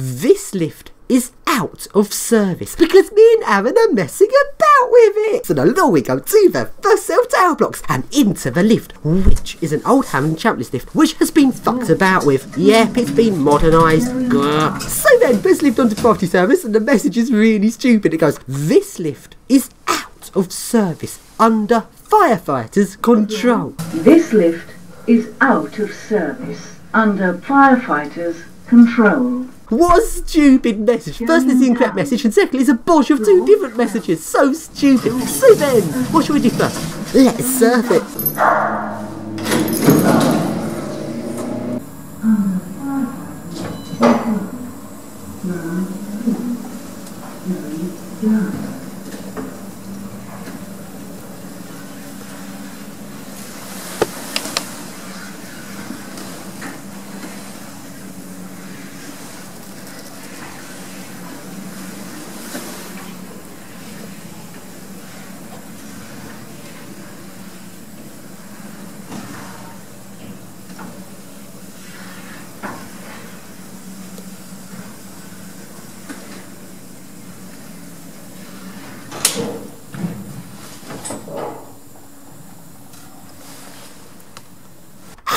this lift is out of service because me and Aaron are messing about with it. So now we go to the first cell tower blocks and into the lift, which is an old Hammond Champness lift, which has been fucked about with. Yep, it's been modernised. So then, this lift onto property service, and the message is really stupid. It goes, This lift is out of service under firefighters' control. This lift is out of service under firefighters' control. What a stupid message. First it's the incorrect message, and secondly, it's a bunch of two different messages. So stupid. So then, what should we do first? Let's surf it.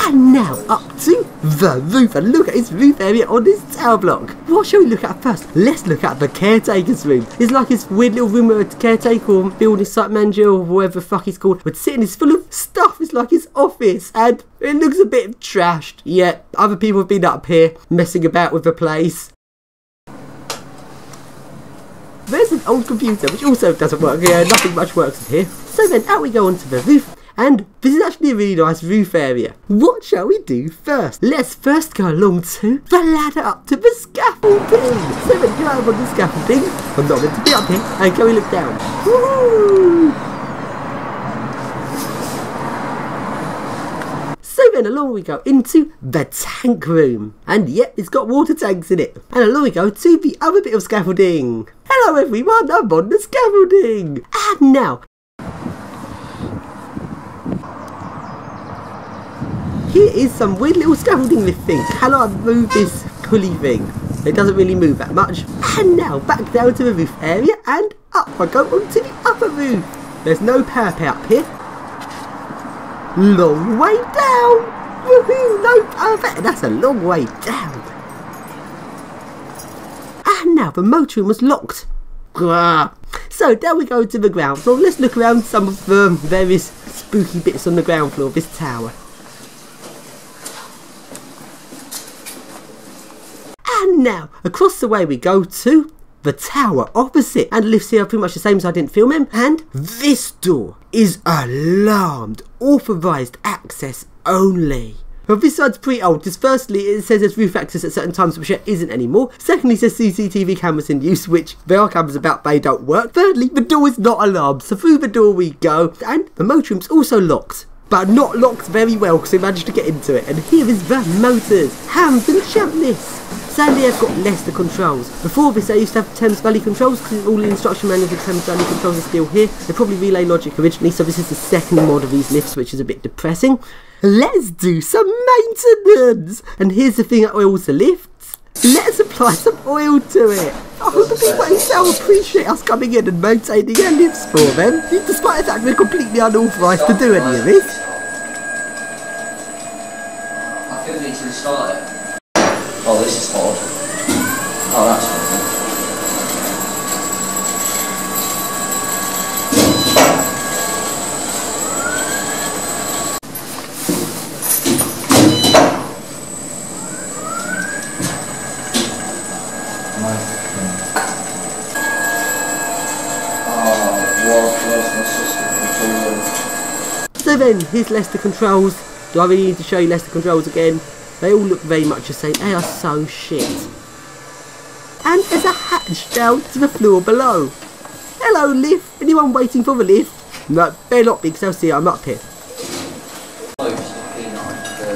And now up to the roof and look at his roof area on this tower block. What shall we look at first? Let's look at the caretaker's room. It's like his weird little room where a caretaker or building site manager or whatever the fuck he's called would sit in. It's full of stuff. It's like his office and it looks a bit trashed. Yeah, other people have been up here messing about with the place. There's an old computer which also doesn't work here, nothing much works in here. So then out we go onto the roof and this is actually a really nice roof area. What shall we do first? Let's first go along to the ladder up to the scaffolding. So then go up on the scaffolding. I'm not meant to be up here and can we look down? So then along we go into the tank room. And yep, it's got water tanks in it. And along we go to the other bit of scaffolding. Hello everyone, I'm on the scaffolding. And now, here is some weird little scaffolding lift thing. Can I move this pulley thing? It doesn't really move that much. And now back down to the roof area and up I go onto the upper roof. There's no parapet up here. Long way down. Woohoo, no parapet. That's a long way down. And now the motor room was locked. Grr. So there we go to the ground floor. Let's look around some of the various spooky bits on the ground floor of this tower. And now, across the way we go to the tower opposite. And lifts here are pretty much the same as I didn't film him. And this door is alarmed, authorised access only. Well, this side's pretty old because firstly it says there's roof access at certain times which there isn't anymore. Secondly it says CCTV cameras in use which there are cameras about they don't work. Thirdly the door is not alarmed so through the door we go and the motor room's also locked. But not locked very well because we managed to get into it. And here is the motors. and Champness. Sadly, I've got Lester controls. Before this, I used to have Thames Valley controls because all the instruction manuals of Thames Valley controls are still here. They're probably Relay Logic originally, so this is the second mod of these lifts, which is a bit depressing. Let's do some maintenance. And here's the thing that oils the lifts. Let's apply some oil to it. Oh, the people in Sal appreciate us coming in and maintaining our lifts for them, despite the fact we're completely unauthorised to do any of this. I think we need to restart it. Oh, this is odd. Oh, that's my? So then, here's Lester controls. Do I really need to show you Lester controls again? They all look very much the same. They are so shit. And there's a hatch down to the floor below. Hello, lift. Anyone waiting for the lift? No, better not be, because they'll see I'm up here. Close the P9, the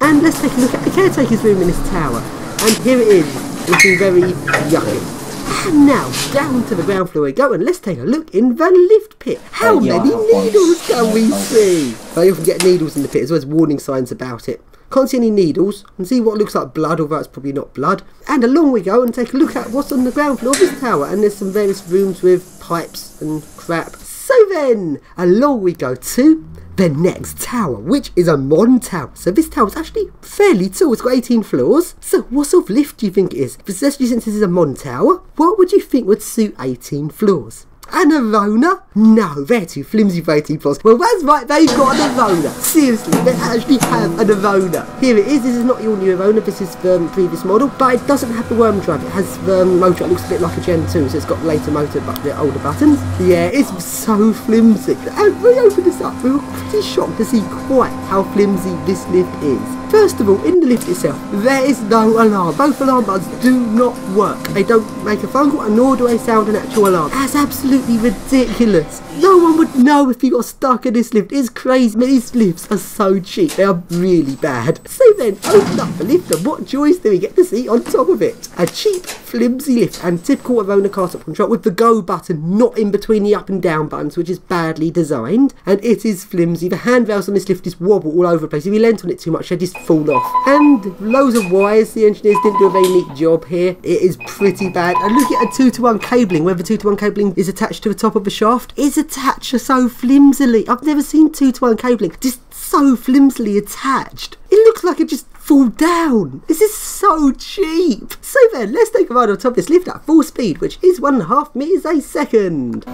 one. And let's take a look at the caretaker's room in this tower. And here it is, looking very yucky. And now, down to the ground floor we go, and let's take a look in the lift pit. How Oh, yeah, many needles can we Oh. see? I often get needles in the pit, as well as warning signs about it. Can't see any needles. And see what looks like blood, although it's probably not blood. And along we go and take a look at what's on the ground floor of this tower. And there's some various rooms with pipes and crap. So then, along we go to the next tower, which is a modern tower. So this tower is actually fairly tall. It's got 18 floors. So what sort of lift do you think it is? Especially since this is a modern tower, what would you think would suit 18 floors? An Orona? No, they're too flimsy for 18 floors. Well, that's right, they've got an Orona. Seriously, they actually have an Orona. Here it is. This is not your new Orona. This is the previous model, but it doesn't have the worm drive. It has the motor. It looks a bit like a Gen 2, so it's got later motor, but the older buttons. Yeah, it's so flimsy. And we open this up. We were pretty shocked to see quite how flimsy this lift is. First of all, in the lift itself, there is no alarm. Both alarm buttons do not work. They don't make a phone call, and nor do they sound an actual alarm. That's absolutely ridiculous. No one would know if you got stuck in this lift. It's crazy. These lifts are so cheap. They are really bad. So then, open up the lift, and what joys do we get to see on top of it? A cheap, flimsy lift, and typical Orona car stop control with the go button not in between the up and down buttons, which is badly designed. And it is flimsy. The handrails on this lift just wobble all over the place. If you leant on it too much, they just fall off. And loads of wires. The engineers didn't do a very neat job here. It is pretty bad. And look at a 2 to 1 cabling, where the 2 to 1 cabling is attached to the top of the shaft. is attached so flimsily. I've never seen 2 to 1 cabling just so flimsily attached. It looks like it just fall down. This is so cheap. So then, let's take a ride on top of this lift at full speed, which is one and a half meters a second.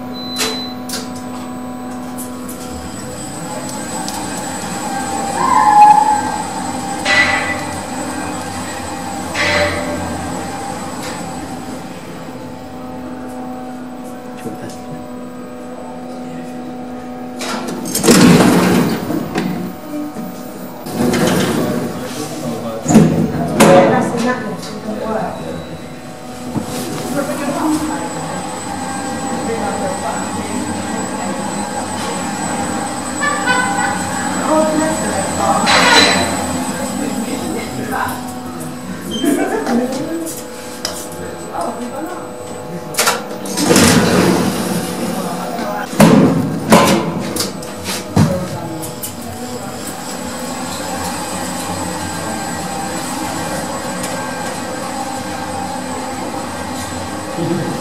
Thank mm -hmm. you.